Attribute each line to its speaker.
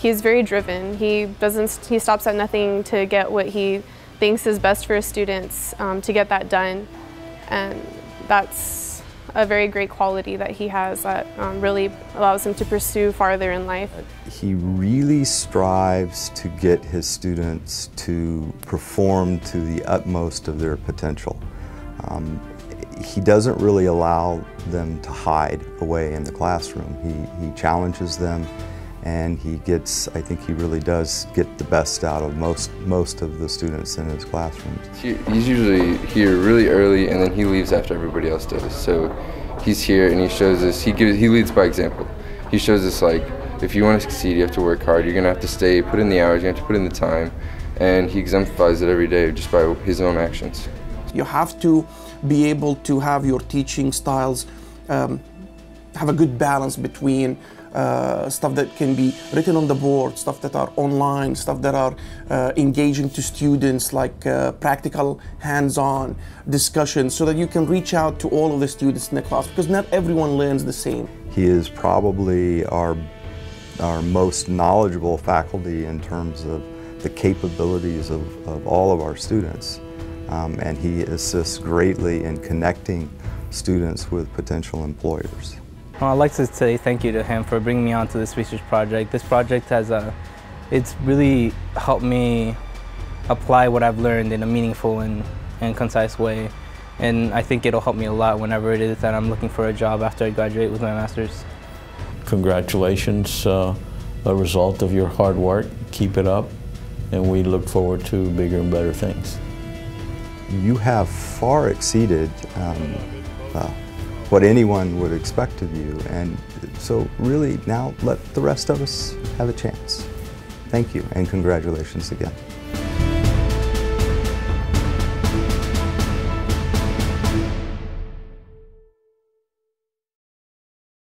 Speaker 1: He's very driven. He doesn't. He stops at nothing to get what he thinks is best for his students um, to get that done, and that's a very great quality that he has that um, really allows him to pursue farther in life.
Speaker 2: He really strives to get his students to perform to the utmost of their potential. Um, he doesn't really allow them to hide away in the classroom. He, he challenges them and he gets, I think he really does get the best out of most, most of the students in his classrooms.
Speaker 3: he's usually here really early and then he leaves after everybody else does. So he's here and he shows us, he, gives, he leads by example. He shows us like, if you want to succeed, you have to work hard, you're going to have to stay, put in the hours, you have to put in the time. And he exemplifies it every day just by his own actions.
Speaker 4: You have to be able to have your teaching styles um, have a good balance between uh, stuff that can be written on the board, stuff that are online, stuff that are uh, engaging to students, like uh, practical hands-on discussions, so that you can reach out to all of the students in the class, because not everyone learns the same.
Speaker 2: He is probably our, our most knowledgeable faculty in terms of the capabilities of, of all of our students. Um, and he assists greatly in connecting students with potential employers.
Speaker 5: Well, I'd like to say thank you to him for bringing me onto this research project. This project has uh, it's really helped me apply what I've learned in a meaningful and, and concise way. And I think it'll help me a lot whenever it is that I'm looking for a job after I graduate with my master's.
Speaker 6: Congratulations, uh, a result of your hard work. Keep it up, and we look forward to bigger and better things.
Speaker 2: You have far exceeded um, uh, what anyone would expect of you. And so really now let the rest of us have a chance. Thank you and congratulations again.